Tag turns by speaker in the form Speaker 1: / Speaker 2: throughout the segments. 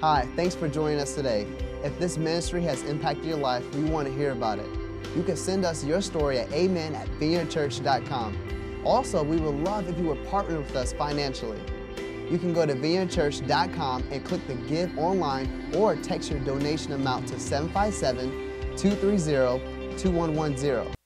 Speaker 1: Hi, thanks for joining us today. If this ministry has impacted your life, we want to hear about it. You can send us your story at amen at vineyardchurch.com. Also, we would love if you would partner with us financially. You can go to vineyardchurch.com and click the Give online or text your donation amount to 757 230 2110.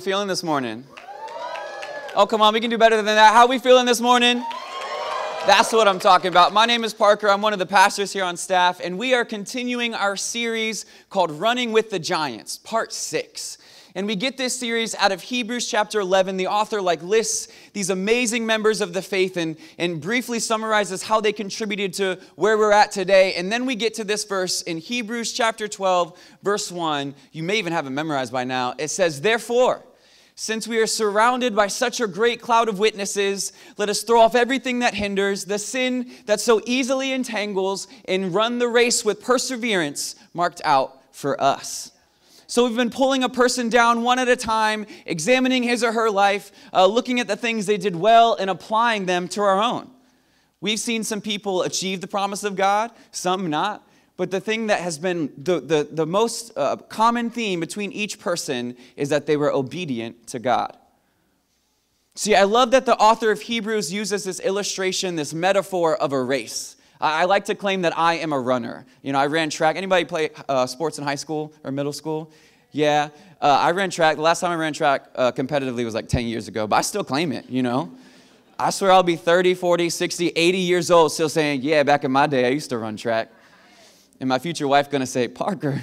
Speaker 2: We feeling this morning? Oh, come on, we can do better than that. How we feeling this morning? That's what I'm talking about. My name is Parker. I'm one of the pastors here on staff, and we are continuing our series called Running with the Giants, part 6. And we get this series out of Hebrews chapter 11. The author like lists these amazing members of the faith and, and briefly summarizes how they contributed to where we're at today. And then we get to this verse in Hebrews chapter 12, verse 1. You may even have it memorized by now. It says, Therefore, since we are surrounded by such a great cloud of witnesses, let us throw off everything that hinders, the sin that so easily entangles, and run the race with perseverance marked out for us. So we've been pulling a person down one at a time, examining his or her life, uh, looking at the things they did well, and applying them to our own. We've seen some people achieve the promise of God, some not. But the thing that has been the, the, the most uh, common theme between each person is that they were obedient to God. See, I love that the author of Hebrews uses this illustration, this metaphor of a race. I, I like to claim that I am a runner. You know, I ran track. Anybody play uh, sports in high school or middle school? Yeah. Uh, I ran track. The last time I ran track uh, competitively was like 10 years ago, but I still claim it, you know? I swear I'll be 30, 40, 60, 80 years old still saying, yeah, back in my day, I used to run track. And my future wife gonna say, Parker,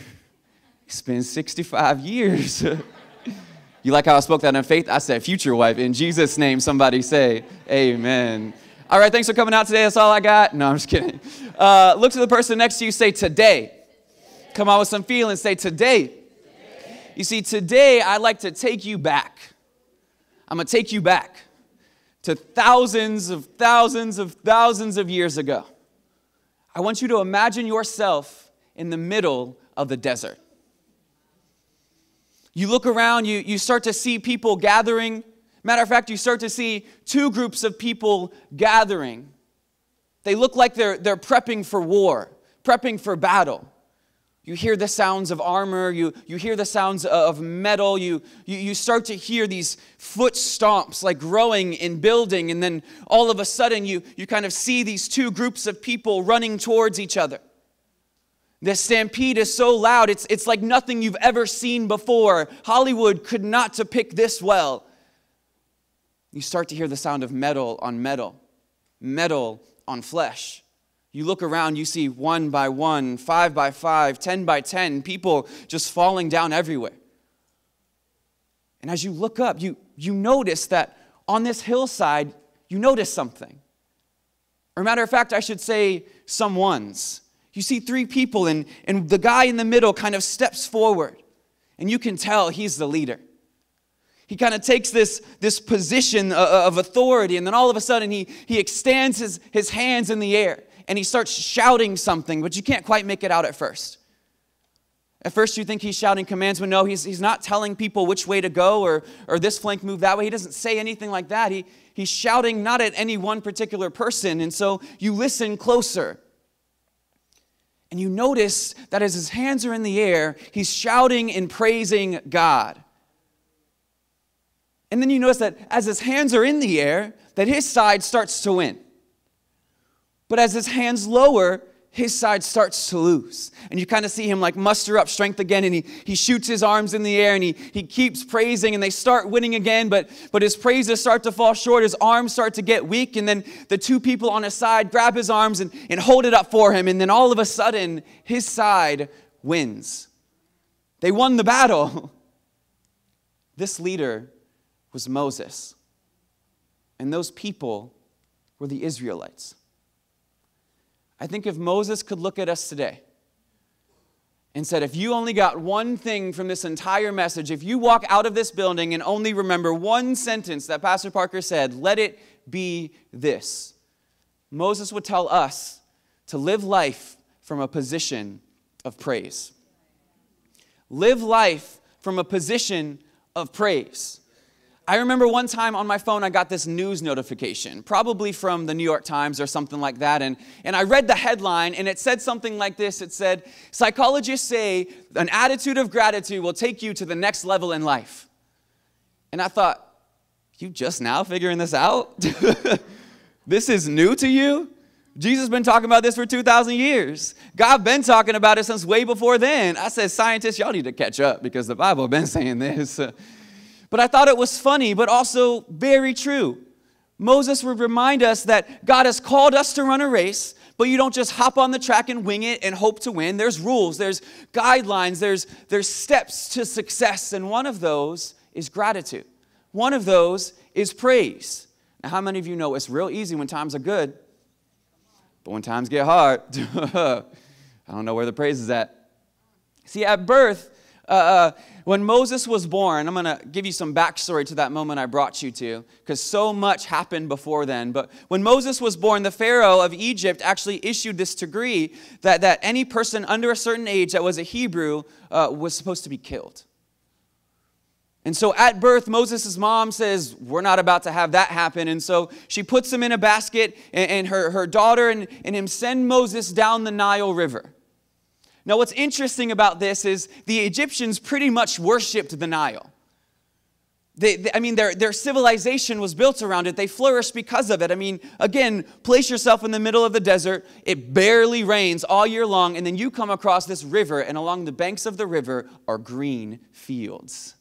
Speaker 2: it's been 65 years. you like how I spoke that in faith? I said, future wife. In Jesus' name, somebody say, Amen. All right, thanks for coming out today. That's all I got. No, I'm just kidding. Uh, look to the person next to you, say, Today. Come on with some feelings, say, Today. You see, today I'd like to take you back. I'm gonna take you back to thousands of thousands of thousands of years ago. I want you to imagine yourself in the middle of the desert. You look around, you, you start to see people gathering. Matter of fact, you start to see two groups of people gathering. They look like they're, they're prepping for war, prepping for battle. You hear the sounds of armor, you, you hear the sounds of metal, you, you, you start to hear these foot stomps like growing and building, and then all of a sudden you, you kind of see these two groups of people running towards each other. The stampede is so loud, it's, it's like nothing you've ever seen before. Hollywood could not depict this well. You start to hear the sound of metal on metal, metal on flesh. You look around, you see one by one, five by five, ten by ten, people just falling down everywhere. And as you look up, you, you notice that on this hillside, you notice something. Or, matter of fact, I should say, someone's. You see three people, and, and the guy in the middle kind of steps forward, and you can tell he's the leader. He kind of takes this, this position uh, uh, of authority, and then all of a sudden he, he extends his, his hands in the air and he starts shouting something, but you can't quite make it out at first. At first, you think he's shouting commands, but no, he's, he's not telling people which way to go or, or this flank move that way. He doesn't say anything like that. He, he's shouting not at any one particular person. And so you listen closer. And you notice that as his hands are in the air, he's shouting and praising God. And then you notice that as his hands are in the air, that his side starts to win. But as his hands lower, his side starts to lose. And you kind of see him like muster up strength again, and he, he shoots his arms in the air and he, he keeps praising, and they start winning again, but, but his praises start to fall short. His arms start to get weak, and then the two people on his side grab his arms and, and hold it up for him, and then all of a sudden, his side wins. They won the battle. This leader was Moses. And those people were the Israelites. I think if Moses could look at us today and said, if you only got one thing from this entire message, if you walk out of this building and only remember one sentence that Pastor Parker said, let it be this. Moses would tell us to live life from a position of praise. Live life from a position of praise. I remember one time on my phone, I got this news notification, probably from the New York Times or something like that. And, and I read the headline, and it said something like this It said, Psychologists say an attitude of gratitude will take you to the next level in life. And I thought, You just now figuring this out? this is new to you? Jesus has been talking about this for 2,000 years. God been talking about it since way before then. I said, scientists, y'all need to catch up because the Bible been saying this. But I thought it was funny, but also very true. Moses would remind us that God has called us to run a race, but you don't just hop on the track and wing it and hope to win. There's rules, there's guidelines, there's, there's steps to success, and one of those is gratitude. One of those is praise. Now, how many of you know it's real easy when times are good, but when times get hard, I don't know where the praise is at. See, at birth, uh, uh, when Moses was born, I'm going to give you some backstory to that moment I brought you to, because so much happened before then. But when Moses was born, the Pharaoh of Egypt actually issued this decree that, that any person under a certain age that was a Hebrew uh, was supposed to be killed. And so at birth, Moses' mom says, We're not about to have that happen. And so she puts him in a basket, and, and her, her daughter and, and him send Moses down the Nile River. Now, what's interesting about this is the Egyptians pretty much worshiped the Nile. They, they, I mean, their, their civilization was built around it. They flourished because of it. I mean, again, place yourself in the middle of the desert. It barely rains all year long, and then you come across this river, and along the banks of the river are green fields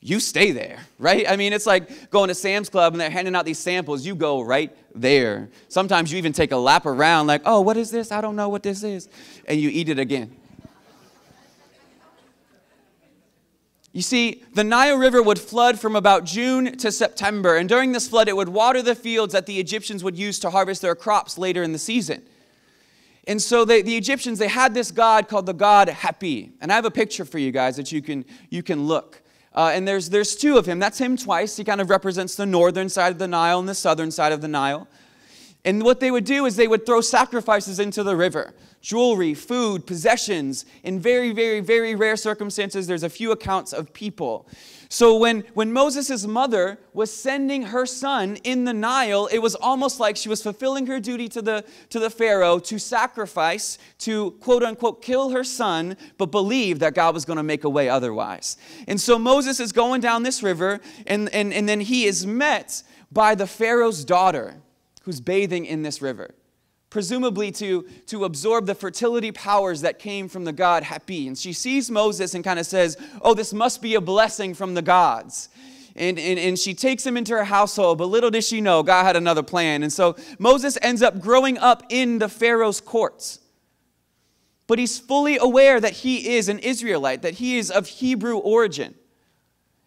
Speaker 2: you stay there, right? I mean, it's like going to Sam's Club and they're handing out these samples. You go right there. Sometimes you even take a lap around, like, oh, what is this? I don't know what this is. And you eat it again. You see, the Nile River would flood from about June to September, and during this flood, it would water the fields that the Egyptians would use to harvest their crops later in the season. And so they, the Egyptians, they had this god called the god Hapi. And I have a picture for you guys that you can, you can look. Uh, and there's, there's two of him. That's him twice. He kind of represents the northern side of the Nile and the southern side of the Nile. And what they would do is they would throw sacrifices into the river jewelry, food, possessions. In very, very, very rare circumstances, there's a few accounts of people. So when, when Moses' mother was sending her son in the Nile, it was almost like she was fulfilling her duty to the, to the Pharaoh to sacrifice, to quote unquote kill her son, but believe that God was going to make a way otherwise. And so Moses is going down this river, and, and, and then he is met by the Pharaoh's daughter who's bathing in this river presumably to, to absorb the fertility powers that came from the god Hapi. And she sees Moses and kind of says, Oh, this must be a blessing from the gods. And, and, and she takes him into her household, but little does she know, God had another plan. And so Moses ends up growing up in the Pharaoh's courts. But he's fully aware that he is an Israelite, that he is of Hebrew origin.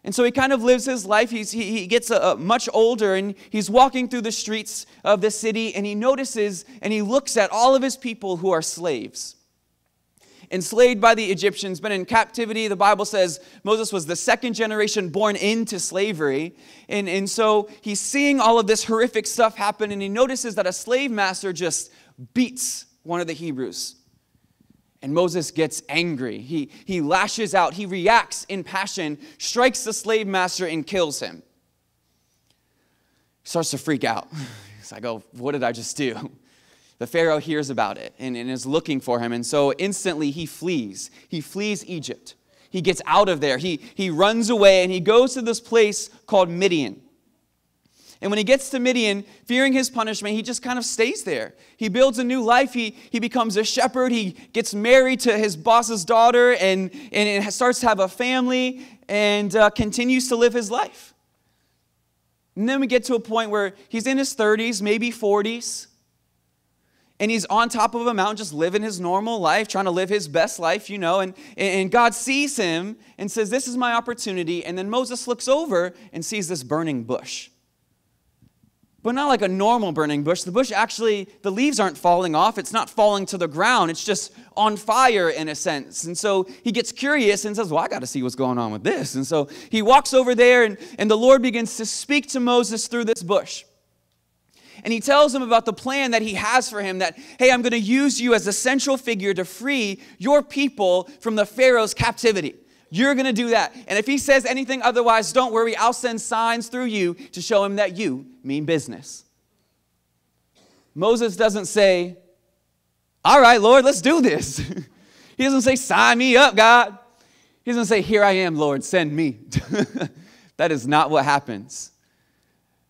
Speaker 2: And so he kind of lives his life. He's, he, he gets a, a much older and he's walking through the streets of the city and he notices and he looks at all of his people who are slaves. Enslaved by the Egyptians, been in captivity. The Bible says Moses was the second generation born into slavery. And, and so he's seeing all of this horrific stuff happen and he notices that a slave master just beats one of the Hebrews. And Moses gets angry. He, he lashes out. He reacts in passion, strikes the slave master, and kills him. He starts to freak out. He's like, oh, what did I just do? The Pharaoh hears about it and, and is looking for him. And so instantly he flees. He flees Egypt. He gets out of there. He, he runs away and he goes to this place called Midian. And when he gets to Midian, fearing his punishment, he just kind of stays there. He builds a new life. He, he becomes a shepherd. He gets married to his boss's daughter and, and starts to have a family and uh, continues to live his life. And then we get to a point where he's in his 30s, maybe 40s. and he's on top of a mountain just living his normal life trying to live his best life you know and, and god sees him and says this is my opportunity and then moses looks over and sees this burning bush but not like a normal burning bush. The bush actually, the leaves aren't falling off. It's not falling to the ground. It's just on fire in a sense. And so he gets curious and says, Well, I got to see what's going on with this. And so he walks over there, and, and the Lord begins to speak to Moses through this bush. And he tells him about the plan that he has for him that, hey, I'm going to use you as a central figure to free your people from the Pharaoh's captivity. You're going to do that. And if he says anything otherwise, don't worry. I'll send signs through you to show him that you mean business. Moses doesn't say, All right, Lord, let's do this. he doesn't say, Sign me up, God. He doesn't say, Here I am, Lord, send me. that is not what happens.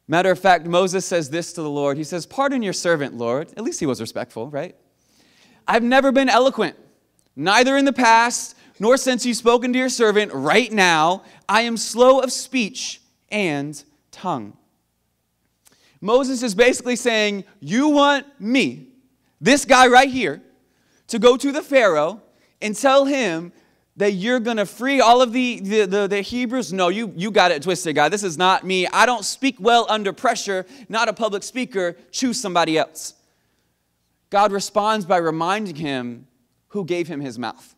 Speaker 2: Matter of fact, Moses says this to the Lord. He says, Pardon your servant, Lord. At least he was respectful, right? I've never been eloquent, neither in the past nor since you've spoken to your servant right now. I am slow of speech and tongue. Moses is basically saying, You want me, this guy right here, to go to the Pharaoh and tell him that you're going to free all of the, the, the, the, Hebrews? No, you, you got it twisted, guy. This is not me. I don't speak well under pressure, not a public speaker. Choose somebody else. God responds by reminding him who gave him his mouth.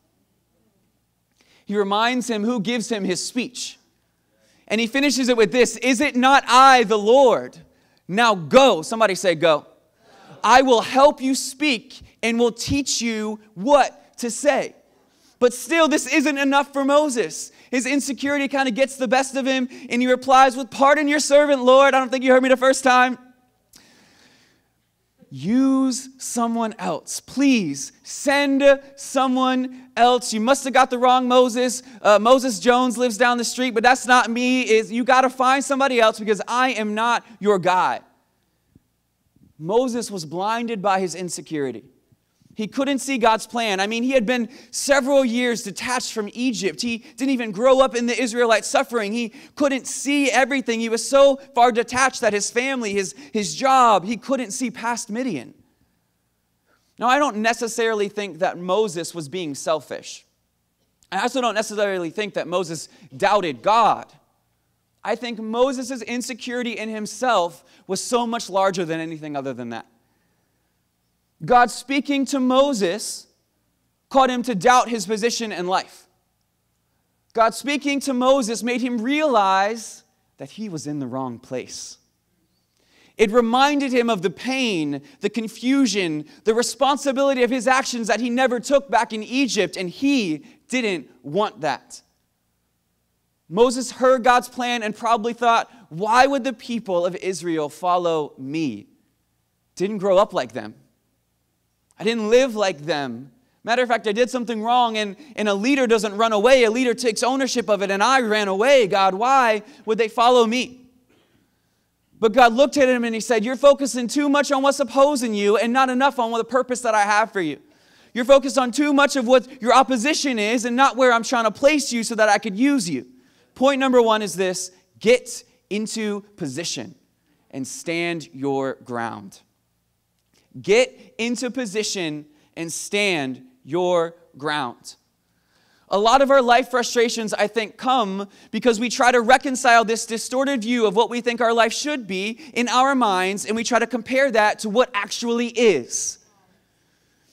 Speaker 2: He reminds him who gives him his speech. And he finishes it with this Is it not I, the Lord? Now go. Somebody say, Go. I will help you speak and will teach you what to say. But still, this isn't enough for Moses. His insecurity kind of gets the best of him, and he replies with, Pardon your servant, Lord. I don't think you heard me the first time. Use someone else. Please send someone else. You must have got the wrong Moses. Uh, Moses Jones lives down the street, but that's not me. Is you got to find somebody else because I am not your guy. Moses was blinded by his insecurity. He couldn't see God's plan. I mean, he had been several years detached from Egypt. He didn't even grow up in the Israelite suffering. He couldn't see everything. He was so far detached that his family, his, his job, he couldn't see past Midian. Now, I don't necessarily think that Moses was being selfish. I also don't necessarily think that Moses doubted God. I think Moses' insecurity in himself was so much larger than anything other than that. God speaking to Moses caused him to doubt his position in life. God speaking to Moses made him realize that he was in the wrong place. It reminded him of the pain, the confusion, the responsibility of his actions that he never took back in Egypt, and he didn't want that. Moses heard God's plan and probably thought, why would the people of Israel follow me? Didn't grow up like them. I didn't live like them. Matter of fact, I did something wrong, and, and a leader doesn't run away. A leader takes ownership of it, and I ran away. God, why would they follow me? But God looked at him and he said, You're focusing too much on what's opposing you and not enough on the purpose that I have for you. You're focused on too much of what your opposition is and not where I'm trying to place you so that I could use you. Point number one is this get into position and stand your ground. Get into position and stand your ground. A lot of our life frustrations, I think, come because we try to reconcile this distorted view of what we think our life should be in our minds, and we try to compare that to what actually is.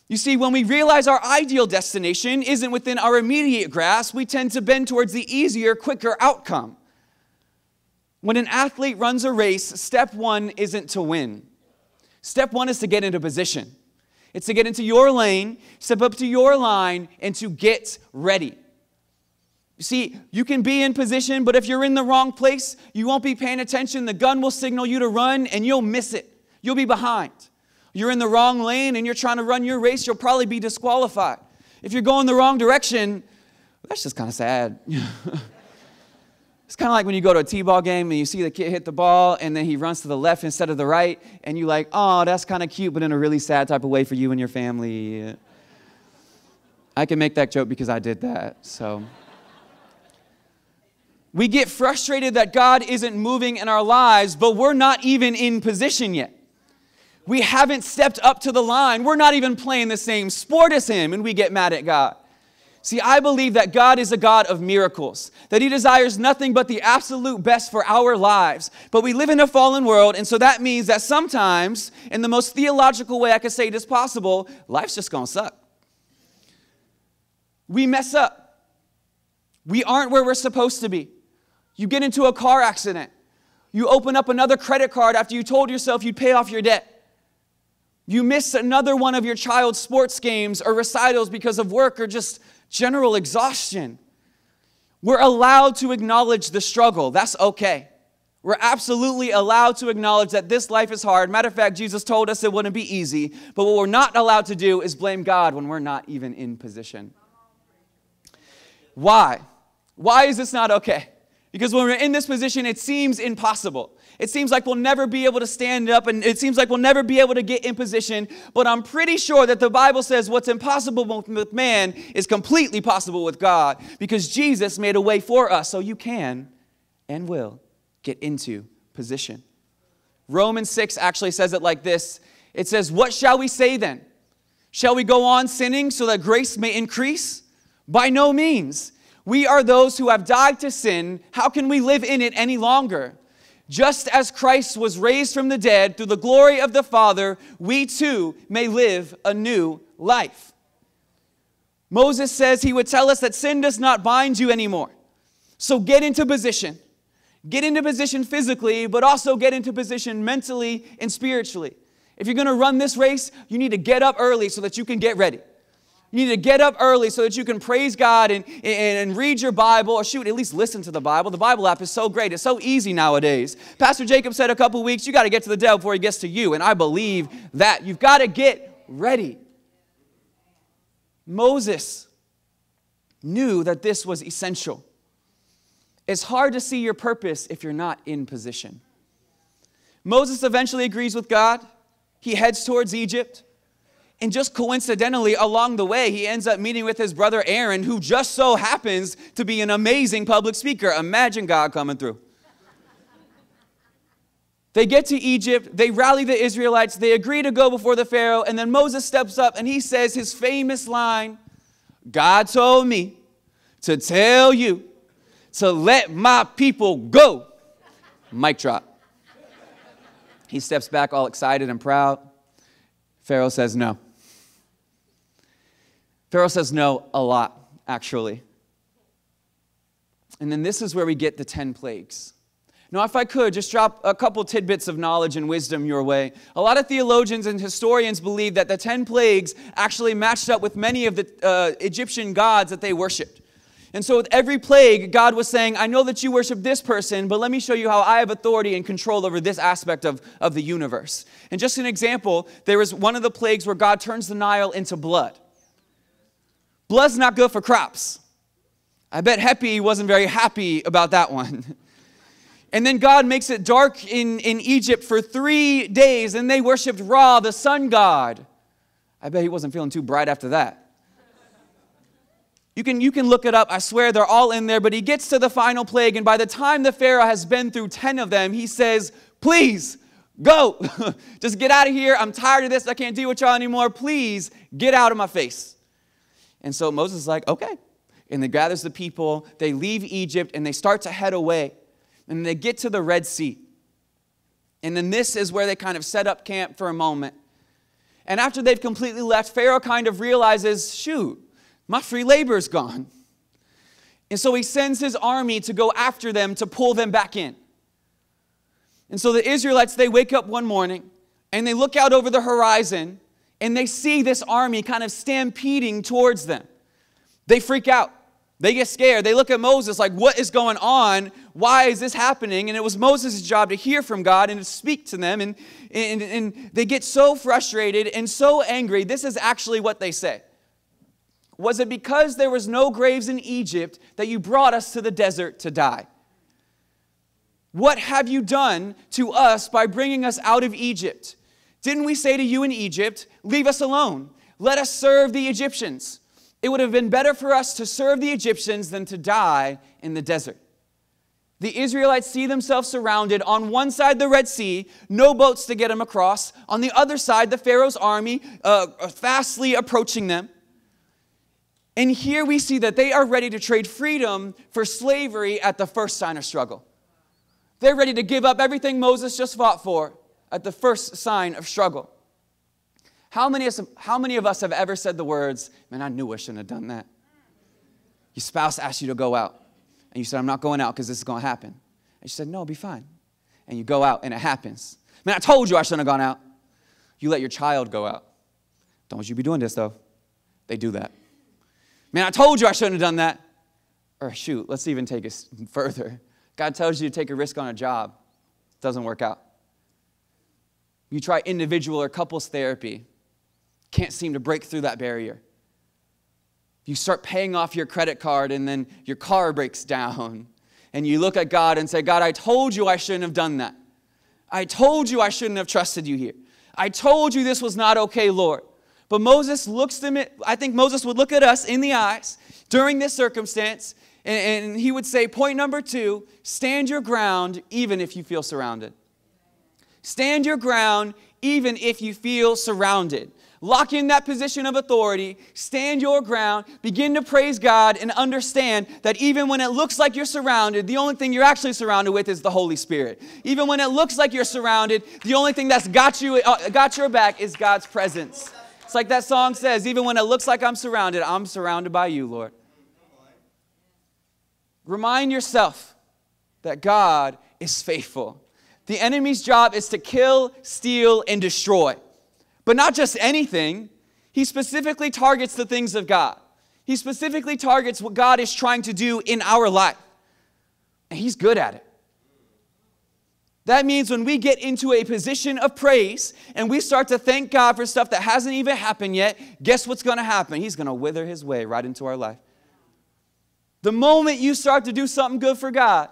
Speaker 2: You see, when we realize our ideal destination isn't within our immediate grasp, we tend to bend towards the easier, quicker outcome. When an athlete runs a race, step one isn't to win. Step one is to get into position. It's to get into your lane, step up to your line, and to get ready. You see, you can be in position, but if you're in the wrong place, you won't be paying attention. The gun will signal you to run, and you'll miss it. You'll be behind. You're in the wrong lane and you're trying to run your race, you'll probably be disqualified. If you're going the wrong direction, that's just kind of sad. It's kind of like when you go to a T-ball game and you see the kid hit the ball and then he runs to the left instead of the right, and you're like, oh, that's kind of cute, but in a really sad type of way for you and your family. I can make that joke because I did that. So we get frustrated that God isn't moving in our lives, but we're not even in position yet. We haven't stepped up to the line. We're not even playing the same sport as Him, and we get mad at God. See, I believe that God is a God of miracles, that He desires nothing but the absolute best for our lives. But we live in a fallen world, and so that means that sometimes, in the most theological way I could say it is possible, life's just gonna suck. We mess up. We aren't where we're supposed to be. You get into a car accident. You open up another credit card after you told yourself you'd pay off your debt. You miss another one of your child's sports games or recitals because of work or just general exhaustion. We're allowed to acknowledge the struggle. That's okay. We're absolutely allowed to acknowledge that this life is hard. Matter of fact, Jesus told us it wouldn't be easy. But what we're not allowed to do is blame God when we're not even in position. Why? Why is this not okay? Because when we're in this position, it seems impossible. It seems like we'll never be able to stand up and it seems like we'll never be able to get in position. But I'm pretty sure that the Bible says what's impossible with man is completely possible with God because Jesus made a way for us so you can and will get into position. Romans 6 actually says it like this it says, What shall we say then? Shall we go on sinning so that grace may increase? By no means. We are those who have died to sin. How can we live in it any longer? Just as Christ was raised from the dead through the glory of the Father, we too may live a new life. Moses says he would tell us that sin does not bind you anymore. So get into position. Get into position physically, but also get into position mentally and spiritually. If you're gonna run this race, you need to get up early so that you can get ready. You need to get up early so that you can praise God and, and, and, read your Bible, or shoot, at least listen to the Bible. The Bible app is so great. It's so easy nowadays. Pastor Jacob said a couple weeks, you got to get to the devil before he gets to you. And I believe that. You've got to get ready. Moses knew that this was essential. It's hard to see your purpose if you're not in position. Moses eventually agrees with God. He heads towards Egypt. And just coincidentally, along the way, he ends up meeting with his brother Aaron, who just so happens to be an amazing public speaker. Imagine God coming through. They get to Egypt, they rally the Israelites, they agree to go before the Pharaoh, and then Moses steps up and he says his famous line God told me to tell you to let my people go. Mic drop. He steps back all excited and proud. Pharaoh says no. Pharaoh says no a lot, actually. And then this is where we get the 10 plagues. Now, if I could, just drop a couple tidbits of knowledge and wisdom your way. A lot of theologians and historians believe that the 10 plagues actually matched up with many of the uh, Egyptian gods that they worshiped. And so, with every plague, God was saying, I know that you worship this person, but let me show you how I have authority and control over this aspect of, of the universe. And just an example, there was one of the plagues where God turns the Nile into blood. Blood's not good for crops. I bet Hapi wasn't very happy about that one. And then God makes it dark in, in Egypt for three days, and they worshiped Ra, the sun god. I bet he wasn't feeling too bright after that. You can, you can look it up. I swear they're all in there. But he gets to the final plague, and by the time the Pharaoh has been through 10 of them, he says, Please, go. Just get out of here. I'm tired of this. I can't deal with y'all anymore. Please, get out of my face. And so Moses is like, okay. And they gathers the people, they leave Egypt, and they start to head away. And they get to the Red Sea. And then this is where they kind of set up camp for a moment. And after they've completely left, Pharaoh kind of realizes, shoot, my free labor is gone. And so he sends his army to go after them to pull them back in. And so the Israelites, they wake up one morning and they look out over the horizon and they see this army kind of stampeding towards them. They freak out. They get scared. They look at Moses like, What is going on? Why is this happening? And it was Moses' job to hear from God and to speak to them. And, and, and they get so frustrated and so angry. This is actually what they say Was it because there was no graves in Egypt that you brought us to the desert to die? What have you done to us by bringing us out of Egypt? Didn't we say to you in Egypt, Leave us alone, let us serve the Egyptians? It would have been better for us to serve the Egyptians than to die in the desert. The Israelites see themselves surrounded. On one side, the Red Sea, no boats to get them across. On the other side, the Pharaoh's army uh, fastly approaching them. And here we see that they are ready to trade freedom for slavery at the first sign of struggle. They're ready to give up everything Moses just fought for at the first sign of struggle. How many, of, how many of us have ever said the words, Man, I knew I shouldn't have done that? Your spouse asked you to go out. And you said, I'm not going out because this is going to happen. And she said, No, be fine. And you go out and it happens. Man, I told you I shouldn't have gone out. You let your child go out. Don't you be doing this though. They do that. Man, I told you I shouldn't have done that. Or shoot, let's even take it further. God tells you to take a risk on a job. It doesn't work out. You try individual or couples therapy. Can't seem to break through that barrier. You start paying off your credit card and then your car breaks down. And you look at God and say, God, I told you I shouldn't have done that. I told you I shouldn't have trusted you here. I told you this was not okay, Lord. But Moses looks them, at, I think Moses would look at us in the eyes during this circumstance, and, and he would say, point number two, stand your ground even if you feel surrounded. Stand your ground even if you feel surrounded. Lock in that position of authority, stand your ground, begin to praise God, and understand that even when it looks like you're surrounded, the only thing you're actually surrounded with is the Holy Spirit. Even when it looks like you're surrounded, the only thing that's got you uh, got your back is God's presence. It's like that song says, even when it looks like I'm surrounded, I'm surrounded by you, Lord. Remind yourself that God is faithful. The enemy's job is to kill, steal, and destroy. But not just anything, he specifically targets the things of God. He specifically targets what God is trying to do in our life. And he's good at it. That means when we get into a position of praise and we start to thank God for stuff that hasn't even happened yet, guess what's going to happen? He's going to wither his way right into our life. The moment you start to do something good for God,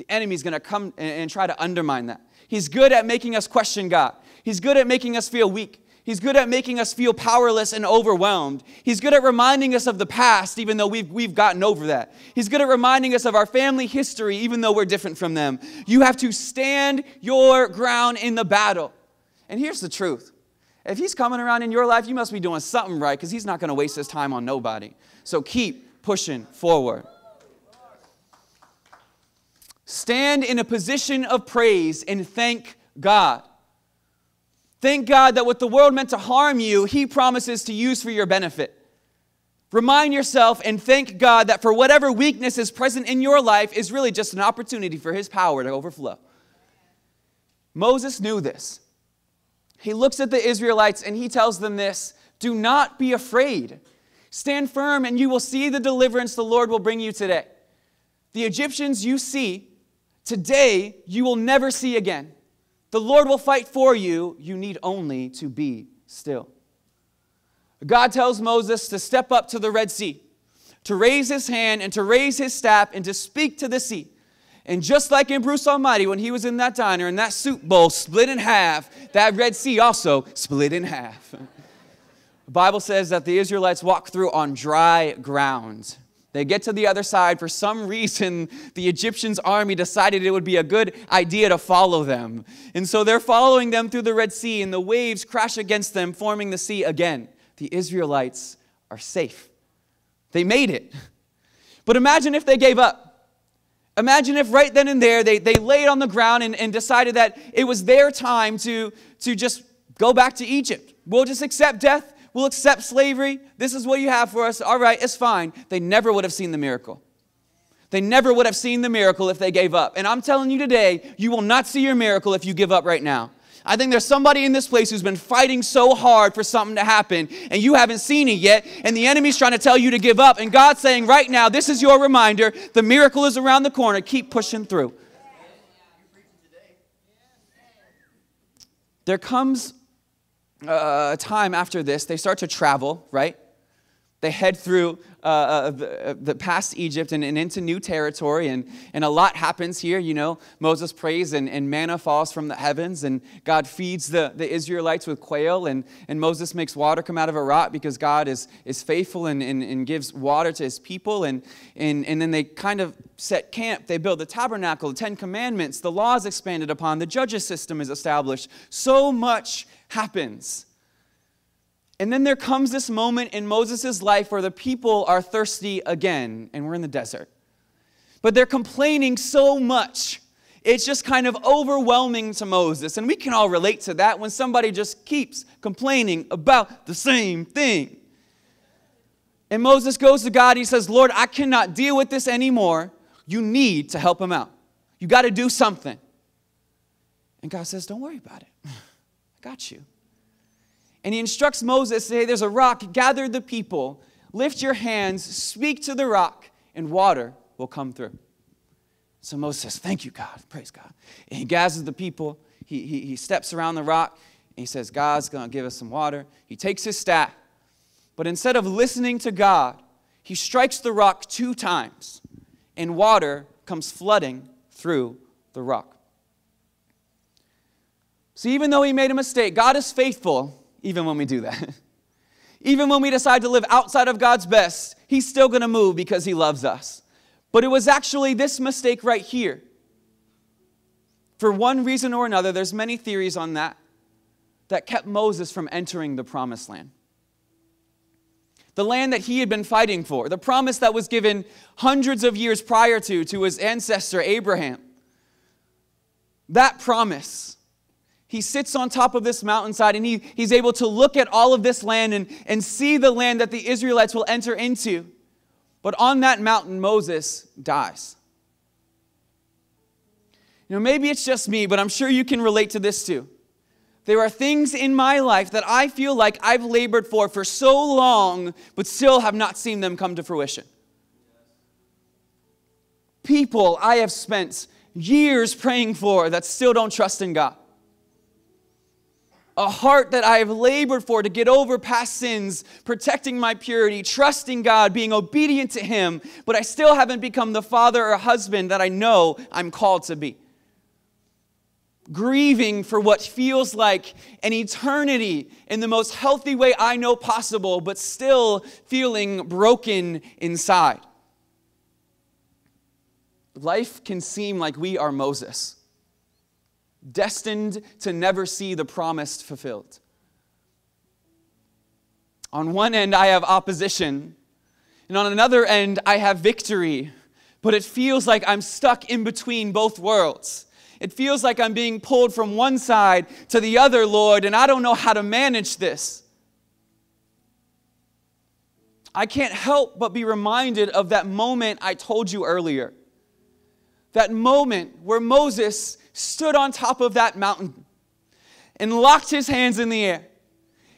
Speaker 2: the enemy's going to come and try to undermine that. He's good at making us question God. He's good at making us feel weak. He's good at making us feel powerless and overwhelmed. He's good at reminding us of the past, even though we've, we've gotten over that. He's good at reminding us of our family history, even though we're different from them. You have to stand your ground in the battle. And here's the truth if he's coming around in your life, you must be doing something right because he's not going to waste his time on nobody. So keep pushing forward. Stand in a position of praise and thank God. Thank God that what the world meant to harm you, He promises to use for your benefit. Remind yourself and thank God that for whatever weakness is present in your life is really just an opportunity for His power to overflow. Moses knew this. He looks at the Israelites and he tells them this Do not be afraid. Stand firm and you will see the deliverance the Lord will bring you today. The Egyptians you see today, you will never see again. The Lord will fight for you. You need only to be still. God tells Moses to step up to the Red Sea, to raise his hand and to raise his staff and to speak to the sea. And just like in Bruce Almighty, when he was in that diner and that soup bowl split in half, that Red Sea also split in half. the Bible says that the Israelites walked through on dry ground. They get to the other side. For some reason, the Egyptians' army decided it would be a good idea to follow them. And so they're following them through the Red Sea, and the waves crash against them, forming the sea again. The Israelites are safe. They made it. But imagine if they gave up. Imagine if right then and there they, they laid on the ground and, and decided that it was their time to, to just go back to Egypt. We'll just accept death We'll accept slavery. This is what you have for us. All right, it's fine. They never would have seen the miracle. They never would have seen the miracle if they gave up. And I'm telling you today, you will not see your miracle if you give up right now. I think there's somebody in this place who's been fighting so hard for something to happen and you haven't seen it yet, and the enemy's trying to tell you to give up. And God's saying, right now, this is your reminder the miracle is around the corner. Keep pushing through. There comes uh, a time after this, they start to travel, right? They head through uh, uh, the, uh, the past Egypt and, and, into new territory, and, and a lot happens here. You know, Moses prays, and, and manna falls from the heavens, and God feeds the, the Israelites with quail, and, and Moses makes water come out of a rock because God is, is faithful and, and, and gives water to his people. And, and, and then they kind of set camp. They build the tabernacle, the Ten Commandments, the laws expanded upon, the judges system is established. So much happens. And then there comes this moment in Moses' life where the people are thirsty again, and we're in the desert. But they're complaining so much. It's just kind of overwhelming to Moses. And we can all relate to that when somebody just keeps complaining about the same thing. And Moses goes to God. He says, Lord, I cannot deal with this anymore. You need to help him out. You got to do something. And God says, Don't worry about it. Got you. And he instructs Moses, hey, there's a rock, gather the people, lift your hands, speak to the rock, and water will come through. So Moses says, Thank you, God. Praise God. And he gathers the people. He, he, he steps around the rock. And he says, God's going to give us some water. He takes his staff. But instead of listening to God, he strikes the rock two times. And water comes flooding through the rock. So even though he made a mistake, God is faithful even when we do that. even when we decide to live outside of God's best, He's still going to move because He loves us. But it was actually this mistake right here. For one reason or another, there's many theories on that, that kept Moses from entering the promised land. The land that he had been fighting for, the promise that was given hundreds of years prior to to his ancestor Abraham. That promise he sits on top of this mountainside and he, he's able to look at all of this land and, and see the land that the Israelites will enter into. But on that mountain, Moses dies. You know, maybe it's just me, but I'm sure you can relate to this too. There are things in my life that I feel like I've labored for for so long, but still have not seen them come to fruition. People I have spent years praying for that still don't trust in God a heart that I have labored for to get over past sins, protecting my purity, trusting God, being obedient to Him, but I still haven't become the father or husband that I know I'm called to be. Grieving for what feels like an eternity in the most healthy way I know possible, but still feeling broken inside. Life can seem like we are Moses destined to never see the promise fulfilled. On one end, I have opposition, and on another end, I have victory. But it feels like I'm stuck in between both worlds. It feels like I'm being pulled from one side to the other, Lord, and I don't know how to manage this. I can't help but be reminded of that moment I told you earlier. That moment where Moses stood on top of that mountain and locked his hands in the air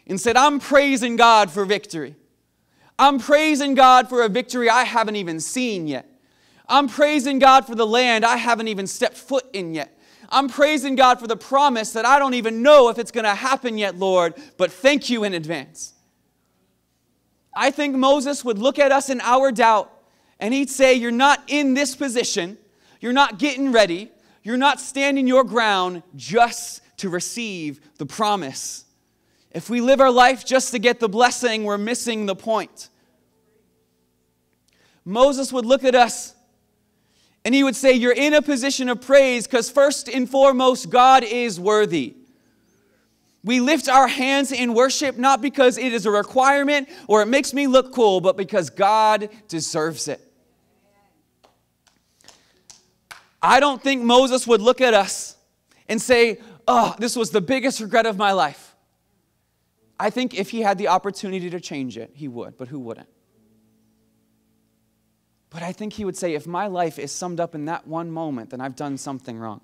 Speaker 2: and said, I'm praising God for victory. I'm praising God for a victory I haven't even seen yet. I'm praising God for the land I haven't even stepped foot in yet. I'm praising God for the promise that I don't even know if it's going to happen yet, Lord, but thank you in advance. I think Moses would look at us in our doubt and he'd say, You're not in this position. You're not getting ready. You're not standing your ground just to receive the promise. If we live our life just to get the blessing, we're missing the point. Moses would look at us and he would say, You're in a position of praise because, first and foremost, God is worthy. We lift our hands in worship not because it is a requirement or it makes me look cool, but because God deserves it. I don't think Moses would look at us and say, Oh, this was the biggest regret of my life. I think if he had the opportunity to change it, he would, but who wouldn't? But I think he would say, if my life is summed up in that one moment, then I've done something wrong.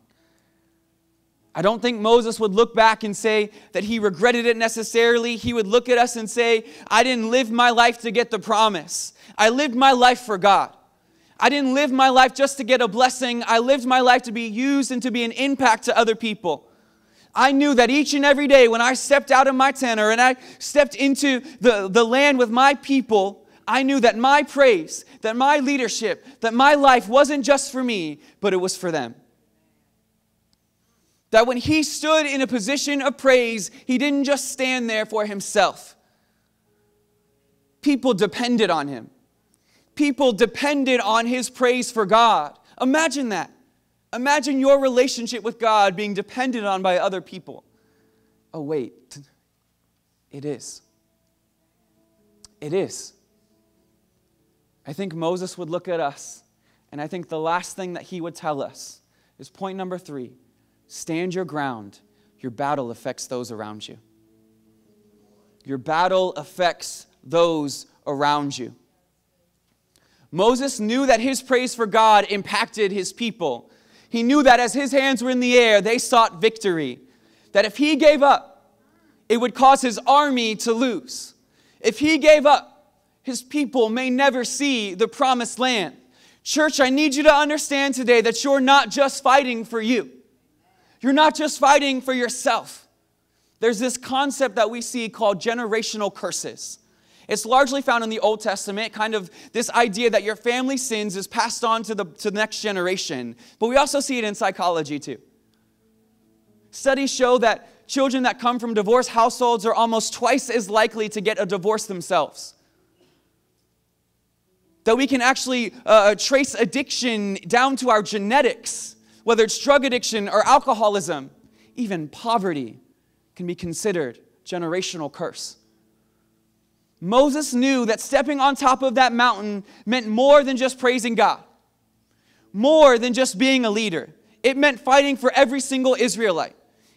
Speaker 2: I don't think Moses would look back and say that he regretted it necessarily. He would look at us and say, I didn't live my life to get the promise. I lived my life for God. I didn't live my life just to get a blessing. I lived my life to be used and to be an impact to other people. I knew that each and every day when I stepped out of my tent or and I stepped into the, the land with my people, I knew that my praise, that my leadership, that my life wasn't just for me, but it was for them. That when he stood in a position of praise, he didn't just stand there for himself. People depended on him. People depended on his praise for God. Imagine that. Imagine your relationship with God being depended on by other people. Oh, wait. It is. It is. I think Moses would look at us, and I think the last thing that he would tell us is point number three stand your ground. Your battle affects those around you. Your battle affects those around you. Moses knew that his praise for God impacted his people. He knew that as his hands were in the air, they sought victory. That if he gave up, it would cause his army to lose. If he gave up, his people may never see the promised land. Church, I need you to understand today that you're not just fighting for you, you're not just fighting for yourself. There's this concept that we see called generational curses. It's largely found in the Old Testament, kind of this idea that your family sins is passed on to the, to the next generation. But we also see it in psychology too. Studies show that children that come from divorced households are almost twice as likely to get a divorce themselves. That we can actually uh, uh trace addiction down to our genetics, whether it's drug addiction or alcoholism, even poverty can be considered generational curse. Moses knew that stepping on top of that mountain meant more than just praising God, more than just being a leader. It meant fighting for every single Israelite.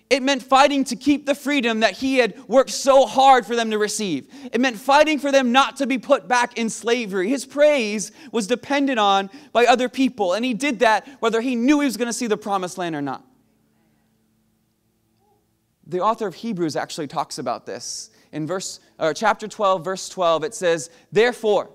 Speaker 2: It meant fighting to keep the freedom that he had worked so hard for them to receive. It meant fighting for them not to be put back in slavery. His praise was dependent on by other people, and he did that whether he knew he was going to see the promised land or not. The author of Hebrews actually talks about this in verse or chapter 12 verse 12 it says therefore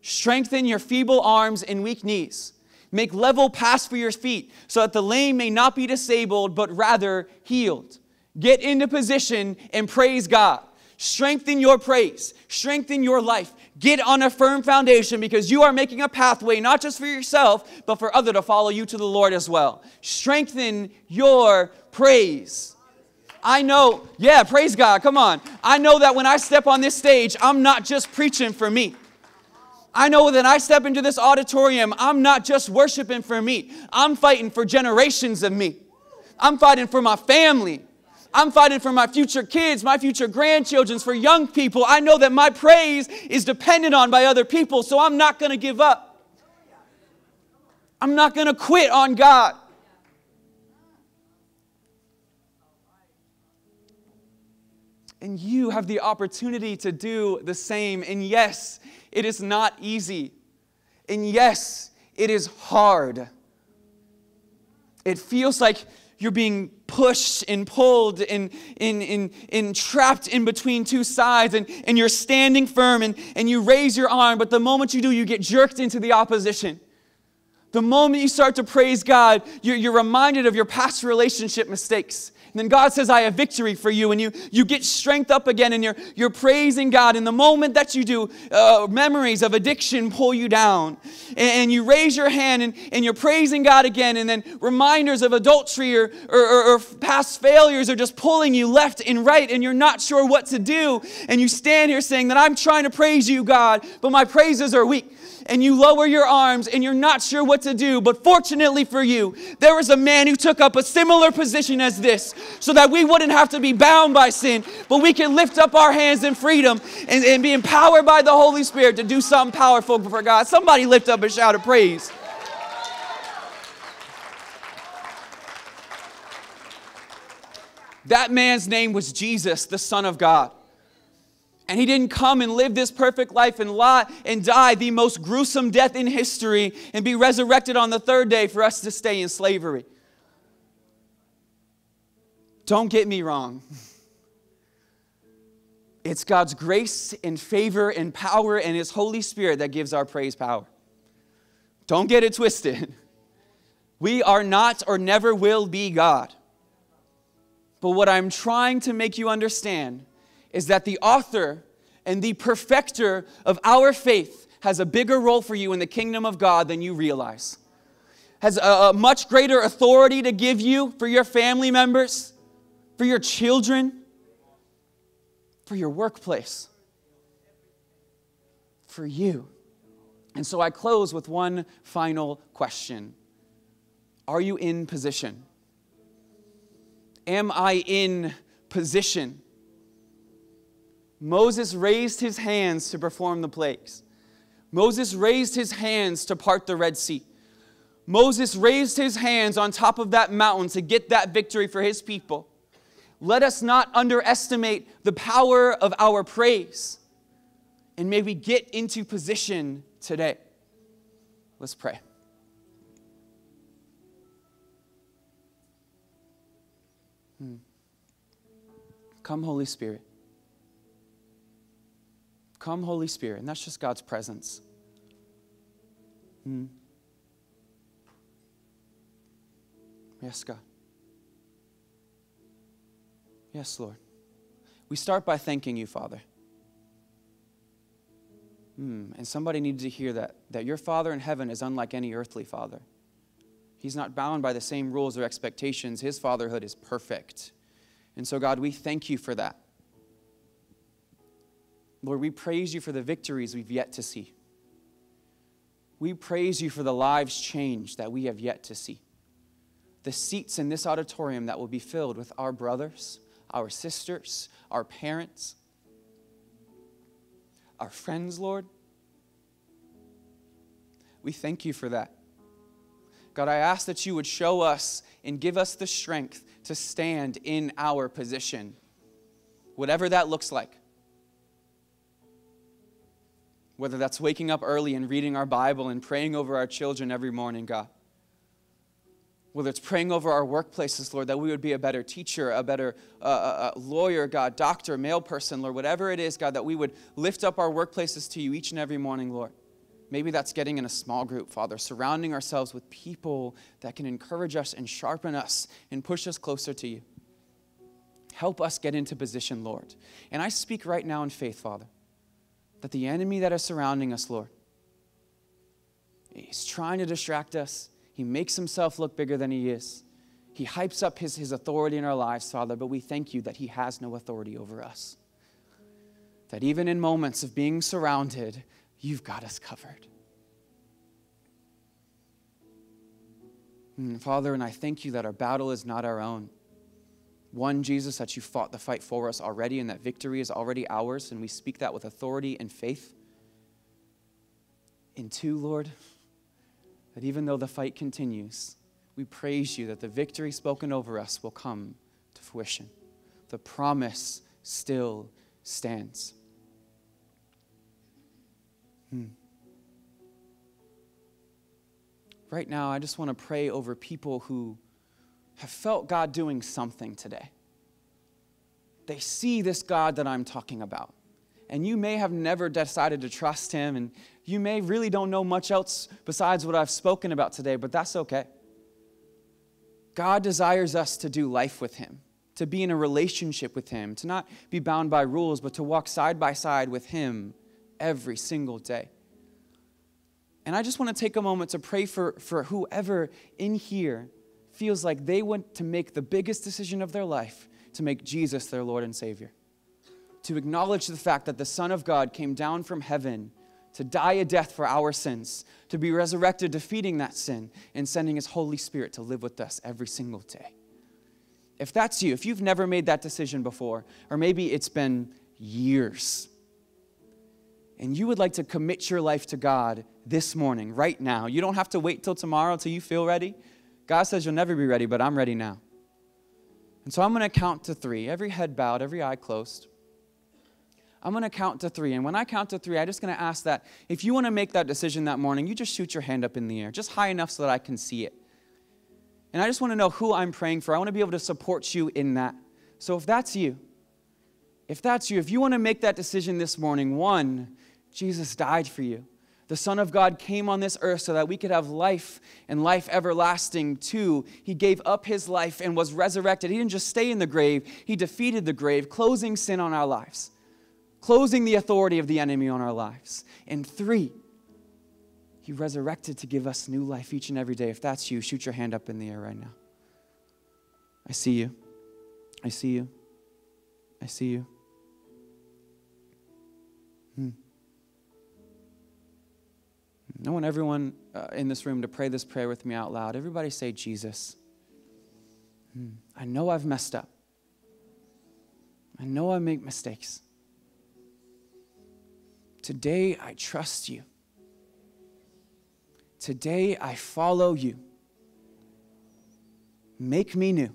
Speaker 2: strengthen your feeble arms and weak knees. Make level paths for your feet so that the lame may not be disabled but rather healed. Get into position and praise god. Strengthen your praise. Strengthen your life. Get on a firm foundation because you are making a pathway not just for yourself but for other to follow you to the lord as well. Strengthen your praise I know, yeah, praise God, come on. I know that when I step on this stage, I'm not just preaching for me. I know that I step into this auditorium, I'm not just worshiping for me. I'm fighting for generations of me. I'm fighting for my family. I'm fighting for my future kids, my future grandchildren, for young people. I know that my praise is dependent on by other people, so I'm not going to give up. I'm not going to quit on God. And you have the opportunity to do the same. And yes, it is not easy. And yes, it is hard. It feels like you're being pushed and pulled and, and, and, and trapped in between two sides, and, and you're standing firm and, and you raise your arm, but the moment you do, you get jerked into the opposition. The moment you start to praise God, you're, you're reminded of your past relationship mistakes. And then God says, I have victory for you. And you, you get strength up again and you're, you're praising God. And the moment that you do, uh, memories of addiction pull you down. And, and, you raise your hand and, and you're praising God again. And then reminders of adultery or, or, or, or past failures are just pulling you left and right. And you're not sure what to do. And you stand here saying that I'm trying to praise you, God, but my praises are weak and you lower your arms and you're not sure what to do. But fortunately for you, there was a man who took up a similar position as this so that we wouldn't have to be bound by sin, but we can lift up our hands in freedom and, and be empowered by the Holy Spirit to do something powerful for God. Somebody lift up a shout of praise. That man's name was Jesus, the Son of God. And he didn't come and live this perfect life and lie and die the most gruesome death in history and be resurrected on the third day for us to stay in slavery. Don't get me wrong. It's God's grace and favor and power and His Holy Spirit that gives our praise power. Don't get it twisted. We are not or never will be God. But what I'm trying to make you understand is that the author and the perfecter of our faith has a bigger role for you in the kingdom of God than you realize, has a, a much greater authority to give you for your family members, for your children, for your workplace, for you. And so I close with one final question Are you in position? Am I in position? Moses raised his hands to perform the plagues. Moses raised his hands to part the Red Sea. Moses raised his hands on top of that mountain to get that victory for his people. Let us not underestimate the power of our praise. And may we get into position today. Let's pray. Hmm. Come, Holy Spirit. Come, Holy Spirit. And that's just God's presence. Hmm. Yes, God. Yes, Lord. We start by thanking you, Father. Hmm. And somebody needed to hear that, that your Father in heaven is unlike any earthly father. He's not bound by the same rules or expectations. His fatherhood is perfect. And so, God, we thank you for that. Lord, we praise you for the victories we've yet to see. We praise you for the lives changed that we have yet to see. The seats in this auditorium that will be filled with our brothers, our sisters, our parents, our friends, Lord. We thank you for that. God, I ask that you would show us and give us the strength to stand in our position, whatever that looks like. Whether that's waking up early and reading our Bible and praying over our children every morning, God. Whether it's praying over our workplaces, Lord, that we would be a better teacher, a better uh, uh, uh, lawyer, God, doctor, mail person, Lord, whatever it is, God, that we would lift up our workplaces to you each and every morning, Lord. Maybe that's getting in a small group, Father, surrounding ourselves with people that can encourage us and sharpen us and push us closer to you. Help us get into position, Lord. And I speak right now in faith, Father, that the enemy that is surrounding us, Lord, he's trying to distract us. He makes himself look bigger than he is. He hypes up his, his authority in our lives, Father, but we thank you that he has no authority over us. That even in moments of being surrounded, you've got us covered. And hmm, Father, and I thank you that our battle is not our own. One, Jesus, that you fought the fight for us already and that victory is already ours, and we speak that with authority and faith. And two, Lord, that even though the fight continues, we praise you that the victory spoken over us will come to fruition. The promise still stands. Hmm. Right now, I just want to pray over people who have felt God doing something today. They see this God that I'm talking about. And you may have never decided to trust him, and you may really don't know much else besides what I've spoken about today, but that's okay. God desires us to do life with him, to be in a relationship with him, to not be bound by rules, but to walk side by side with him every single day. And I just want to take a moment to pray for, for whoever in here feels like they want to make the biggest decision of their life to make Jesus their Lord and Savior. To acknowledge the fact that the Son of God came down from heaven to die a death for our sins, to be resurrected, defeating that sin, and sending His Holy Spirit to live with us every single day. If that's you, if you've never made that decision before, or maybe it's been years, and you would like to commit your life to God this morning, right now, you don't have to wait till tomorrow till you feel ready. God says you'll never be ready, but I'm ready now. And so I'm going to count to three, every head bowed, every eye closed. I'm going to count to three. And when I count to three, I'm just going to ask that if you want to make that decision that morning, you just shoot your hand up in the air, just high enough so that I can see it. And I just want to know who I'm praying for. I want to be able to support you in that. So if that's you, if that's you, if you want to make that decision this morning, one, Jesus died for you. The Son of God came on this earth so that we could have life and life everlasting. two. he gave up his life and was resurrected. He didn't just stay in the grave, he defeated the grave, closing sin on our lives, closing the authority of the enemy on our lives. And three, he resurrected to give us new life each and every day. If that's you, shoot your hand up in the air right now. I see you. I see you. I see you. I want everyone uh, in this room to pray this prayer with me out loud. Everybody say, Jesus. Hmm. I know I've messed up. I know I make mistakes. Today I trust you. Today I follow you. Make me new.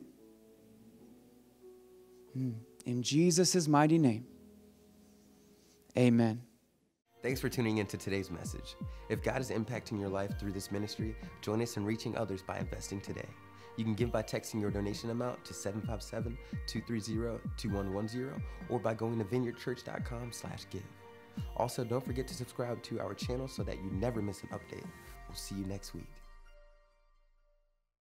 Speaker 2: Hmm. In Jesus' mighty name, amen.
Speaker 3: Thanks for tuning in to today's message. If God is impacting your life through this ministry, join us in reaching others by investing today. You can give by texting your donation amount to 757-230-2110 or by going to vineyardchurch.com slash give. Also, don't forget to subscribe to our channel so that you never miss an update. We'll see you next week.